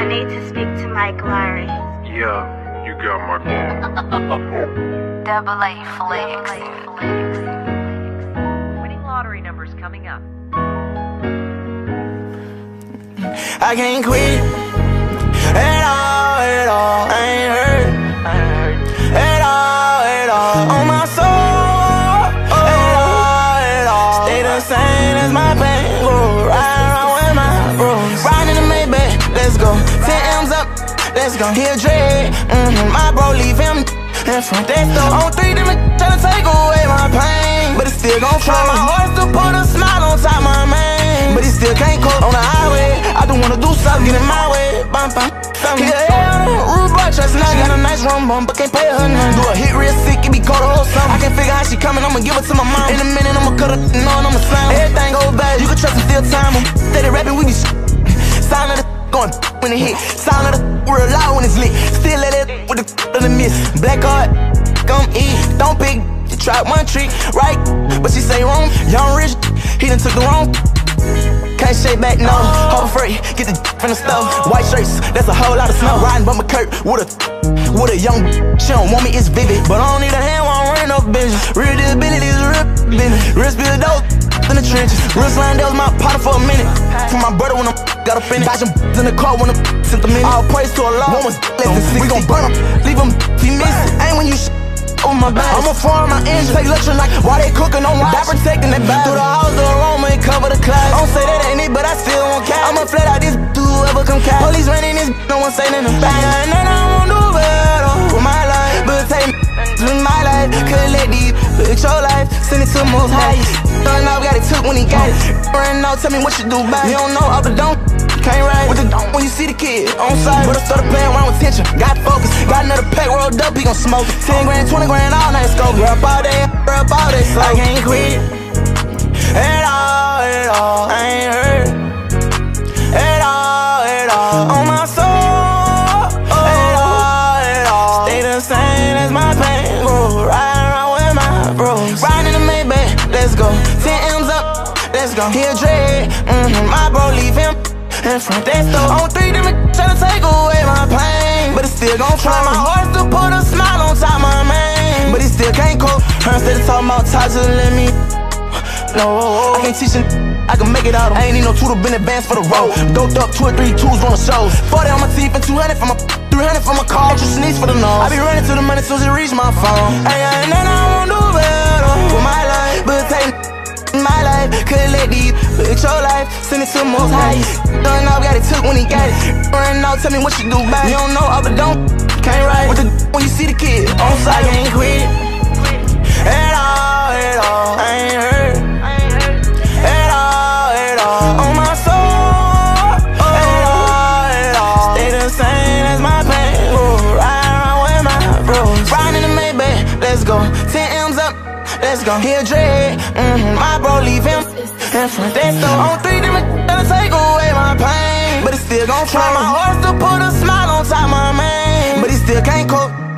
I need to speak to Mike Larry. Yeah, you got my call. Double A Flex. Winning lottery numbers coming up. I can't quit at all, at all. Let's go. 10 M's up, let's go. Here, Dre, mm-hmm. my bro, leave him in front. That's the on three different tryna take away my pain, but it still gon' try my horse to put a smile on top my man, but he still can't cope on the highway. I don't wanna do something, get in my way. Bum, bum. Yeah, rude boy, trust now. Got a nice rum bum, but can't pay her none. Do a hit real sick, it be cold whole summer. I can't figure how she coming, I'ma give it to my mom. In a minute, I'ma cut her, knowing I'ma slam. Everything go bad, you can trust and still time em. Steady rapping, when it hit. Sound of the real loud when it's lit. Still let it with the on the miss. Black card, come eat. Don't pick, you try one trick, right? But she say wrong. Young rich, he done took the wrong. Can't shake back, no. Hold free, get the from the stove. White shirts, that's a whole lot of snow. Riding by my Kurt with a with a young. She don't want me, it's vivid. But I don't need a hand I'm running up business. Real disability is real business. Real spill dope in the trenches. Real slime, that was my partner for a minute. For my brother got up in it. Dodging in the car when I'm sent them in. All praise to Allah. Was less than 60. We gon' burn him, leave him, he missing. Ain't when you sh- on my back. I'ma farm my engine. Take lecture like while they cooking on watch. That protecting that back. Through the house, the aroma and cover the class. Don't say that ain't it, but I still won't care. I'ma flat out this to whoever come catch. Police running this, no one saying nothing back. And then I won't do better with my life. But take with my life. Couldn't let these with your life. Send it to the most high. Throwing up, got it took when he got it. Running out, tell me what you do back. You don't know up or don't. Can't ride with the don't when you see the kid on side. But I started playing around with tension. Got focus. Got another pack rolled up, he gon' smoke it. 10 grand, 20 grand, all night scope. Rap all day, rap all day, so I can't quit. Let's go. Here, Dre, mm-hmm. my bro, leave him in front. That's the on three different tryna take away my pain, but it still gon' try my horse to put a smile on top my man, but he still can't cope. Her instead of talking about ties to let me. No, I can't teach him. I can make it out. I ain't need no tutor, been advanced for the road. Doped up two or three twos on the shows. 40 on my teeth and 200 for my 300 for my car. Extra sneeze for the nose. I be running to the money soon as it reach my phone. Then I my life. Couldn't let these with your life. Send it to the most high. Done up, got it took when he got it. Running out, tell me what you do back. You don't know, up but don't. Can't ride with the when you see the kid on side. Can't quit at all. Let's go. Here, Dre, mm-hmm. my bro, leave him in front. That's the on three different tryna take away my pain, but it still gon' try my horse to put a smile on top my man, but he still can't cope.